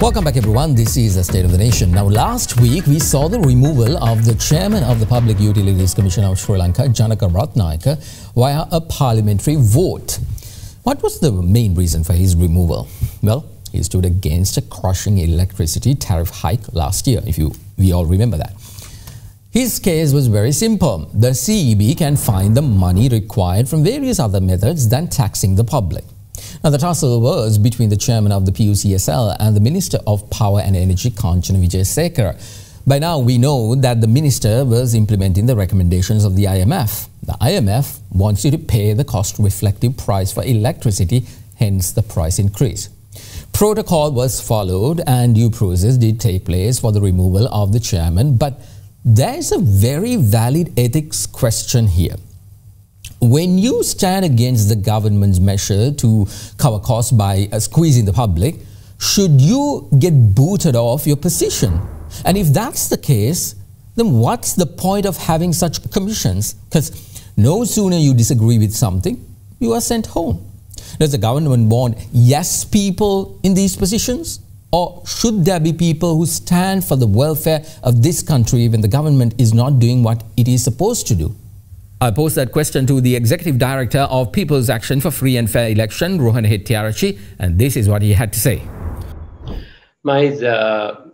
Welcome back, everyone. This is the State of the Nation. Now, last week we saw the removal of the chairman of the Public Utilities Commission of Sri Lanka, Janaka Ratnayaka, via a parliamentary vote. What was the main reason for his removal? Well, he stood against a crushing electricity tariff hike last year, if you we all remember that. His case was very simple. The CEB can find the money required from various other methods than taxing the public. Now, the tussle was between the chairman of the PUCSL and the Minister of Power and Energy, Kanchana Wijesekera. By now, we know that the minister was implementing the recommendations of the IMF. The IMF wants you to pay the cost-reflective price for electricity, hence the price increase. Protocol was followed and due process did take place for the removal of the chairman, but there's a very valid ethics question here. When you stand against the government's measure to cover costs by uh, squeezing the public, should you get booted off your position? And if that's the case, then what's the point of having such commissions? Because no sooner you disagree with something, you are sent home. Does the government want yes people in these positions? Or should there be people who stand for the welfare of this country when the government is not doing what it is supposed to do? I posed that question to the Executive Director of People's Action for Free and Fair Election, Rohan Hettiarachchi, and this is what he had to say. My, uh,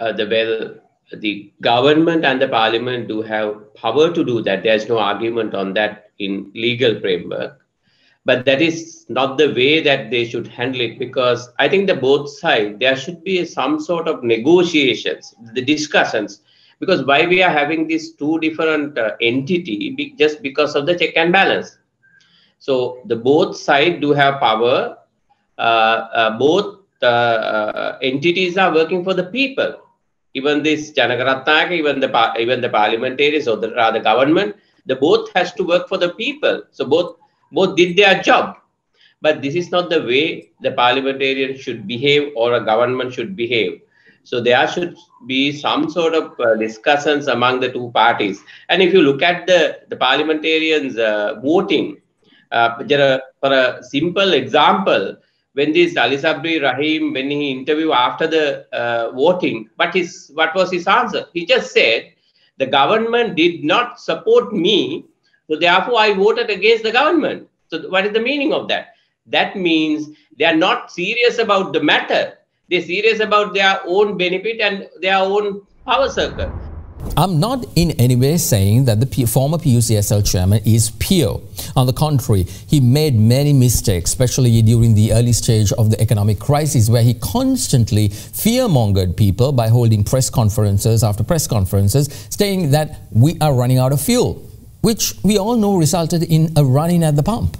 uh, the, well, the government and the parliament do have power to do that. There's no argument on that in legal framework. But that is not the way that they should handle it because I think the both sides, there should be some sort of negotiations, the discussions because why we are having these two different uh, entity be, just because of the check and balance. So the both side do have power uh, uh, both uh, uh, entities are working for the people. Even this Janaka Ratnayaka, even the even the parliamentarians or the rather government the both has to work for the people. So both both did their job. But this is not the way the parliamentarian should behave or a government should behave so there should be some sort of uh, discussions among the two parties. And if you look at the, the parliamentarians uh, voting, uh, for a simple example, when this Ali Sabri Rahim, when he interviewed after the uh, voting, but his what was his answer? He just said, the government did not support me, so therefore I voted against the government. So what is the meaning of that? That means they are not serious about the matter they're serious about their own benefit and their own power circle. I'm not in any way saying that the former PUCSL chairman is pure. On the contrary, he made many mistakes, especially during the early stage of the economic crisis, where he constantly fear-mongered people by holding press conferences after press conferences, saying that we are running out of fuel, which we all know resulted in a run-in at the pump.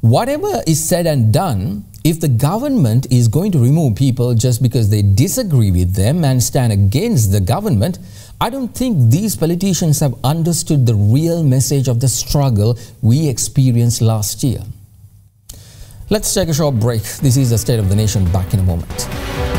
Whatever is said and done, if the government is going to remove people just because they disagree with them and stand against the government, I don't think these politicians have understood the real message of the struggle we experienced last year. Let's take a short break. This is the State of the Nation. Back in a moment.